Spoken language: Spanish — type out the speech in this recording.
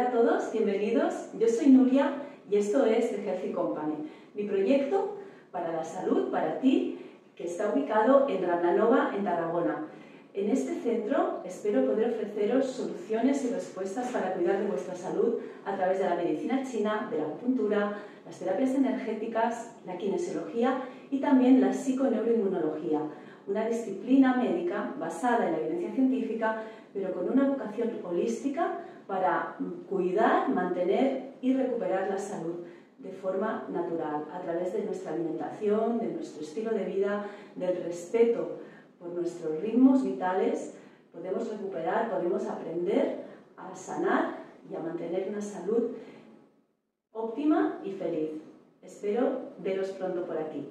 Hola a todos, bienvenidos. Yo soy Nuria y esto es The Healthy Company, mi proyecto para la salud, para ti, que está ubicado en Ramlanova, en Tarragona. En este centro espero poder ofreceros soluciones y respuestas para cuidar de vuestra salud a través de la medicina china, de la acupuntura, las terapias energéticas, la kinesiología y también la psiconeuroinmunología, una disciplina médica basada en la evidencia científica, pero con una vocación holística para cuidar, mantener y recuperar la salud de forma natural, a través de nuestra alimentación, de nuestro estilo de vida, del respeto por nuestros ritmos vitales, podemos recuperar, podemos aprender a sanar y a mantener una salud óptima y feliz. Espero veros pronto por aquí.